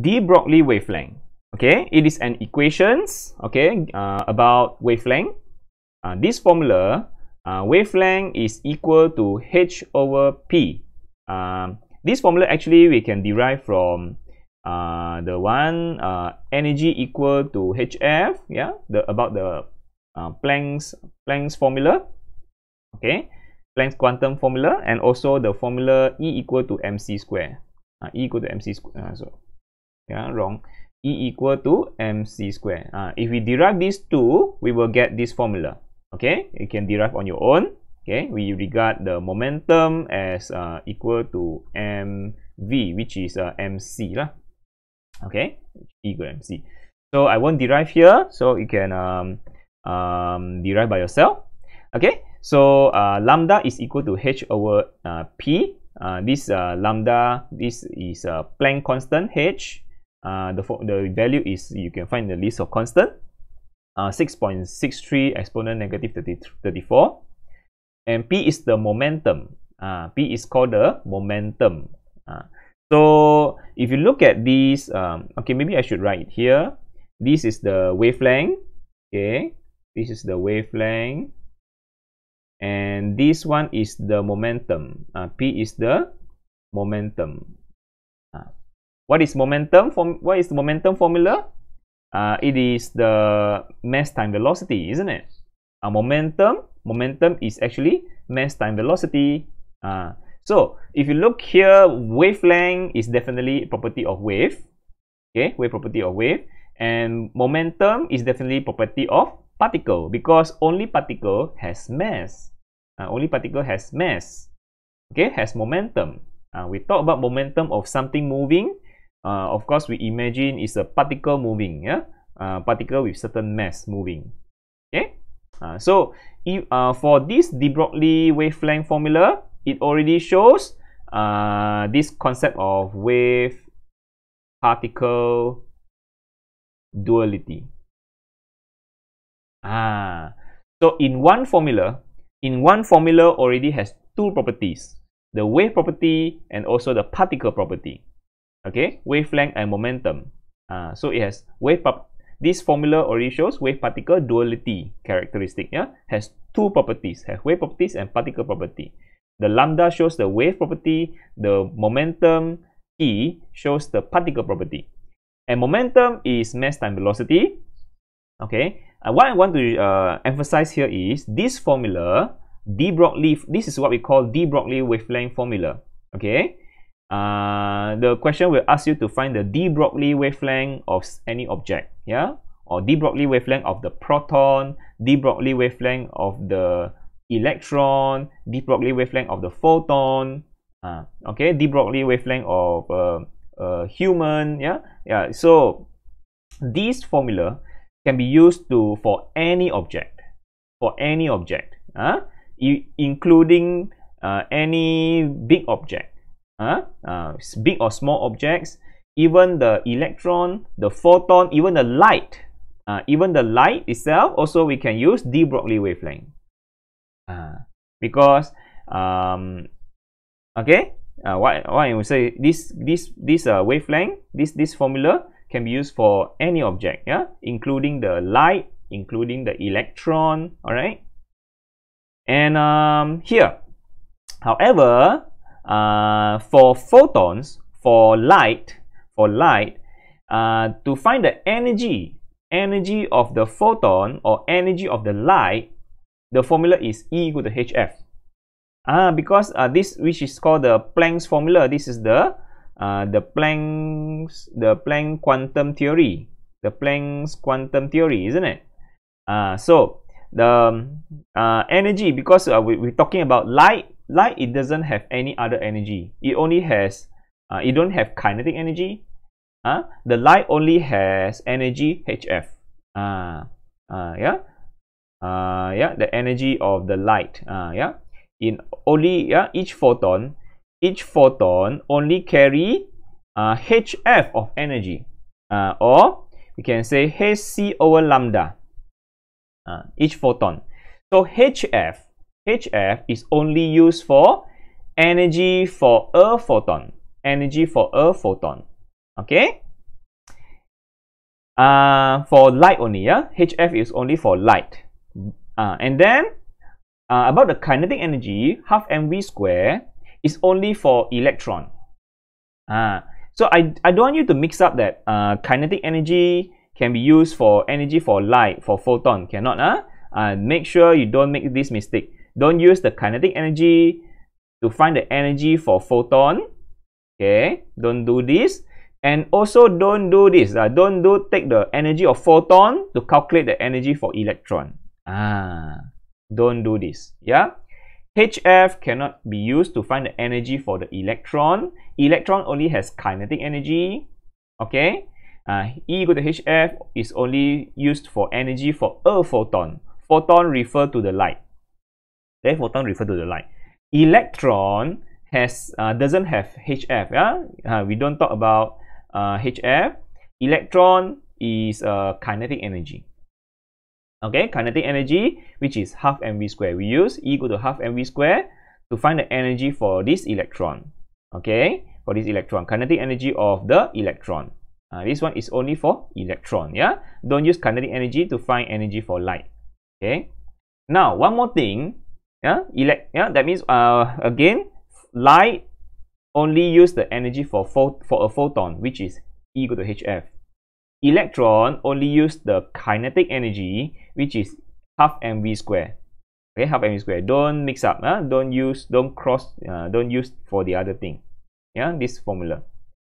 de Broglie wavelength. Okay, it is an equations. Okay, uh, about wavelength. Uh, this formula, uh, wavelength is equal to h over p. Um, this formula actually we can derive from uh, the one uh, energy equal to hf. Yeah, the about the uh, Planck's Planck's formula. Okay, Planck's quantum formula and also the formula E equal to mc square. Uh, e equal to mc square. Uh, so yeah, wrong. E equal to mc square. Uh, if we derive these two, we will get this formula. Okay, you can derive on your own. Okay, we regard the momentum as uh, equal to mv, which is uh, mc lah. Okay, equal mc. So I won't derive here, so you can um, um, derive by yourself. Okay, so uh, lambda is equal to h over uh, p. Uh, this uh, lambda, this is a Planck constant h. Uh, the the value is you can find the list of constant. Uh, 6.63 exponent negative 30, 34 and p is the momentum. Uh, p is called the momentum. Uh, so if you look at this um, okay maybe I should write here. This is the wavelength. Okay this is the wavelength. And this one is the momentum. Uh, p is the momentum what is momentum from what is the momentum formula? Uh, it is the mass time velocity isn't it? Uh, momentum momentum is actually mass time velocity. Uh, so if you look here wavelength is definitely property of wave. Okay wave property of wave. And momentum is definitely property of particle because only particle has mass. Uh, only particle has mass. Okay has momentum. Uh, we talk about momentum of something moving uh, of course we imagine it's a particle moving yeah? Uh, particle with certain mass moving okay? Uh, so if, uh, for this de Broglie wavelength formula it already shows uh, this concept of wave particle duality. Ah, so in one formula, in one formula already has two properties, the wave property and also the particle property. Okay, wavelength and momentum. Uh, so it has wave this formula already shows wave particle duality characteristic. Yeah, has two properties, has wave properties and particle property. The lambda shows the wave property, the momentum E shows the particle property. And momentum is mass time velocity. Okay, uh, what I want to uh, emphasize here is this formula, de Broglie, this is what we call de Broglie wavelength formula. Okay. Uh, the question will ask you to find the de Broglie wavelength of any object. Yeah. Or de Broglie wavelength of the proton, de Broglie wavelength of the electron, de Broglie wavelength of the photon. Uh, okay. De Broglie wavelength of uh, uh, human. Yeah. Yeah. So this formula can be used to for any object for any object uh, including uh, any big object uh, uh, big or small objects even the electron the photon even the light uh, even the light itself also we can use de Broglie wavelength. Uh, because um, okay uh, what I would say this this this uh, wavelength this this formula can be used for any object, yeah, including the light, including the electron, all right. And um, here, however, uh, for photons, for light, for light, uh, to find the energy, energy of the photon or energy of the light, the formula is E equal to hf. Ah, because uh, this which is called the Planck's formula, this is the uh, the Planck's the Planck quantum theory, the Planck's quantum theory, isn't it? Uh, so the um, uh, energy because uh, we, we're talking about light. Light it doesn't have any other energy. It only has uh, it don't have kinetic energy. Uh, the light only has energy hf. Uh, uh, yeah. Uh, yeah, the energy of the light. Uh, yeah. In only yeah each photon each photon only carry uh, hf of energy uh, or we can say hc over lambda uh, each photon so hf hf is only used for energy for a photon energy for a photon okay uh, for light only, yeah? HF is only for light. Uh, and then, uh, about the kinetic energy, half mv square is only for electron. Uh, so I, I don't want you to mix up that uh, kinetic energy can be used for energy for light, for photon, cannot, huh? Uh, make sure you don't make this mistake. Don't use the kinetic energy to find the energy for photon. Okay, don't do this. And also don't do this. Uh, don't do take the energy of photon to calculate the energy for electron. Ah, don't do this. Yeah. HF cannot be used to find the energy for the electron. Electron only has kinetic energy. Okay. Uh, E equal to HF is only used for energy for a photon. Photon refer to the light. Okay, photon refer to the light. Electron has uh, doesn't have HF. Yeah, uh, we don't talk about uh, HF. Electron is uh, kinetic energy. Okay, kinetic energy, which is half mv square. We use E equal to half mv square to find the energy for this electron. Okay, for this electron, kinetic energy of the electron. Uh, this one is only for electron. Yeah, don't use kinetic energy to find energy for light. Okay, now one more thing. Yeah, elect. Yeah, that means uh again, light only use the energy for for a photon, which is E equal to hf. Electron only use the kinetic energy, which is half mv square. Okay, half mv square. Don't mix up. Huh? Don't use, don't cross, uh, don't use for the other thing. Yeah, this formula.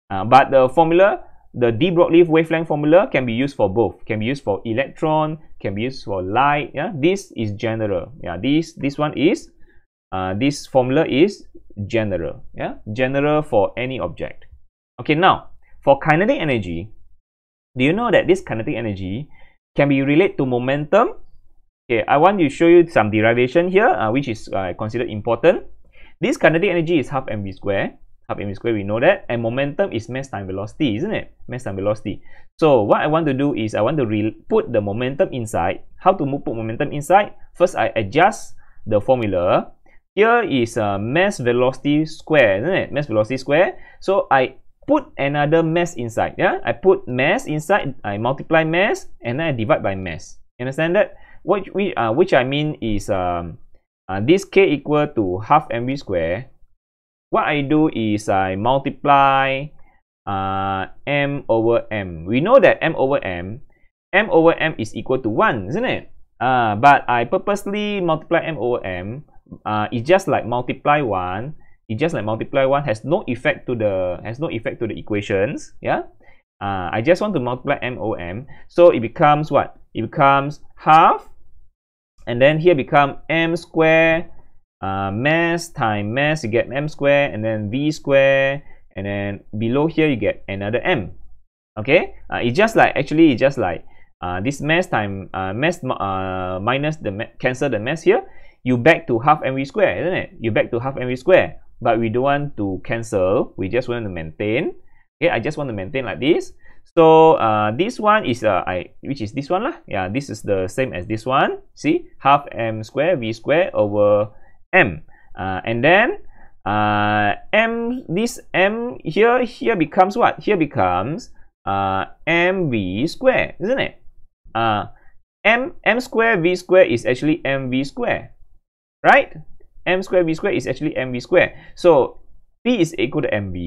Uh, but the formula, the de Broglie wavelength formula can be used for both. Can be used for electron, can be used for light. Yeah, this is general. Yeah, this this one is, uh, this formula is general. Yeah, general for any object. Okay, now for kinetic energy, do you know that this kinetic energy can be related to momentum? Okay, I want to show you some derivation here, uh, which is uh, considered important. This kinetic energy is half mv square. Half mv square, we know that. And momentum is mass time velocity, isn't it? Mass time velocity. So what I want to do is I want to put the momentum inside. How to put momentum inside? First, I adjust the formula. Here is uh, mass velocity square, isn't it? Mass velocity square. So I put another mass inside. Yeah, I put mass inside. I multiply mass and then I divide by mass. You understand that? What we uh, which I mean is um, uh, this k equal to half mv square. What I do is I multiply uh, m over m. We know that m over m, m over m is equal to one, isn't it? Uh, but I purposely multiply m over m. Uh, it's just like multiply one it just like multiply one has no effect to the has no effect to the equations yeah uh, I just want to multiply m over m. so it becomes what it becomes half and then here become m square uh, mass time mass you get m square and then v square and then below here you get another m. Okay? Uh, it's just like actually it's just like uh, this mass time uh, mass uh, minus the cancel the mass here you back to half mv square isn't it? You back to half mv square but we don't want to cancel. We just want to maintain. Okay? I just want to maintain like this. So uh, this one is uh, I which is this one lah? Yeah this is the same as this one. See? Half m square v square over m uh, and then uh, m this m here here becomes what here becomes uh, mv square isn't it uh, m m square v square is actually mv square right m square v square is actually mv square. So p is equal to mv,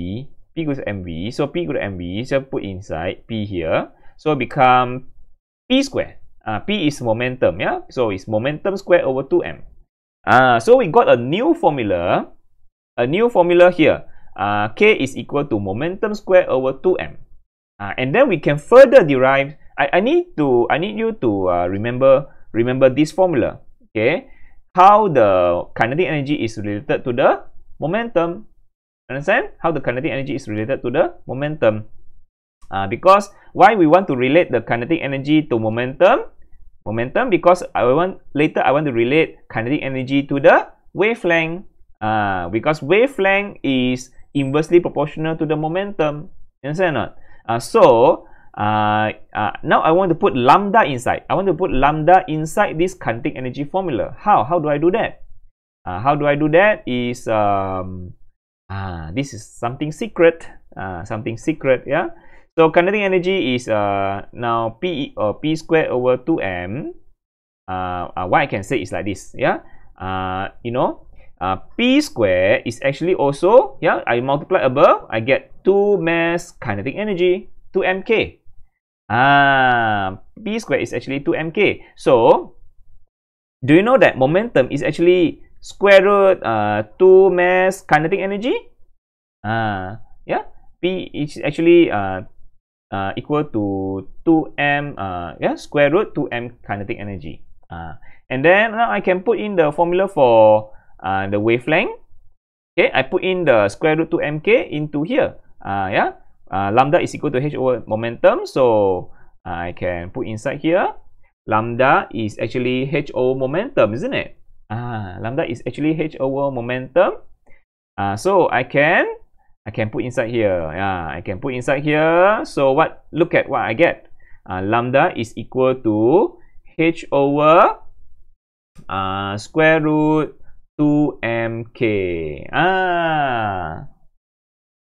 p equals mv. So p equal to mv, so put inside p here. So become p square. Uh, p is momentum, yeah. So it's momentum square over 2m. Uh, so we got a new formula, a new formula here. Uh, k is equal to momentum square over 2m. Uh, and then we can further derive. I, I need to I need you to uh, remember remember this formula. Okay, how the kinetic energy is related to the momentum. Understand? How the kinetic energy is related to the momentum. Uh, because why we want to relate the kinetic energy to momentum? Momentum because I want later I want to relate kinetic energy to the wavelength. Uh, because wavelength is inversely proportional to the momentum. Understand or not? Uh, so uh, uh, now I want to put lambda inside. I want to put lambda inside this kinetic energy formula. How? How do I do that? Uh, how do I do that is, um, uh, this is something secret. uh, something secret yeah so kinetic energy is uh, now p or uh, p squared over 2m uh, uh, what i can say is like this yeah? Uh, you know uh, p squared is actually also yeah i multiply above i get 2 mass kinetic energy 2 mk ah p squared is actually 2 mk so do you know that momentum is actually square root uh, 2 mass kinetic energy? Uh, yeah? P is actually uh, uh, equal to 2m uh, yeah square root 2m kinetic energy. Uh, and then now I can put in the formula for uh, the wavelength. Okay I put in the square root 2mk into here. Uh, yeah uh, lambda is equal to h over momentum. So uh, I can put inside here. Lambda is actually h over momentum isn't it? Uh, lambda is actually h over momentum. Uh, so I can I can put inside here yeah I can put inside here so what look at what I get uh, lambda is equal to h over uh, square root 2mk. Ah.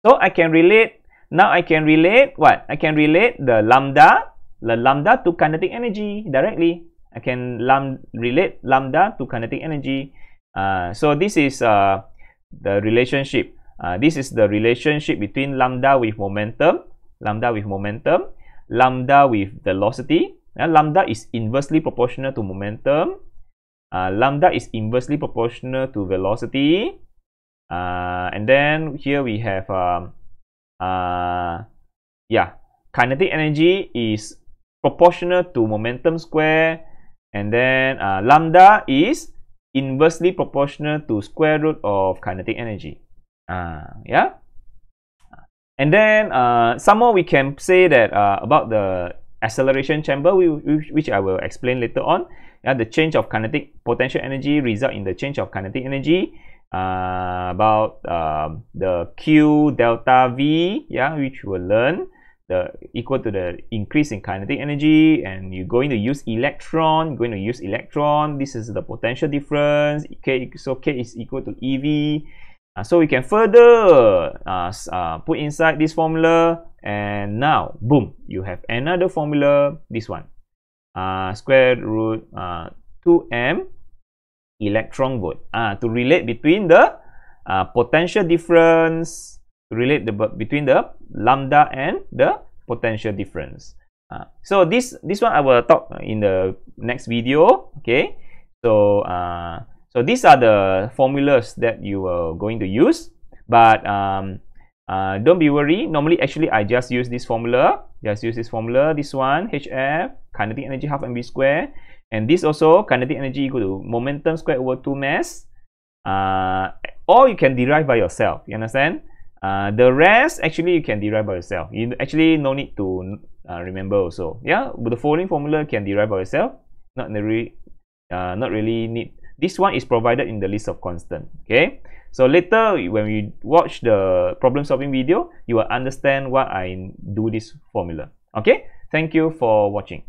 So I can relate, now I can relate what? I can relate the lambda, the lambda to kinetic energy directly. I can lam relate lambda to kinetic energy. Uh, so this is uh, the relationship. Uh, this is the relationship between lambda with momentum, lambda with momentum, lambda with velocity. Uh, lambda is inversely proportional to momentum. Uh, lambda is inversely proportional to velocity. Uh, and then here we have um, uh, yeah kinetic energy is proportional to momentum square. And then uh, lambda is inversely proportional to square root of kinetic energy uh, yeah. And then uh, some more we can say that uh, about the acceleration chamber which I will explain later on. Yeah, the change of kinetic potential energy result in the change of kinetic energy. Uh, about um, the Q delta V yeah which we'll learn the equal to the increase in kinetic energy and you're going to use electron going to use electron. This is the potential difference. K so K is equal to EV uh, so we can further uh, uh, put inside this formula and now boom you have another formula this one. Uh, square root uh, 2m electron volt. Uh, to relate between the uh, potential difference to relate the between the lambda and the potential difference. Uh, so this this one I will talk in the next video okay? So uh, so these are the formulas that you are going to use. But um, uh, don't be worried. Normally actually I just use this formula. Just use this formula. This one HF kinetic energy half mv square. And this also kinetic energy equal to momentum square over 2 mass. Uh, or you can derive by yourself. You understand? Uh, the rest actually you can derive by yourself. You actually no need to uh, remember also. Yeah? But the following formula can derive by yourself. Not really uh, not really need this one is provided in the list of constant okay? So later when we watch the problem solving video you will understand why I do this formula okay? Thank you for watching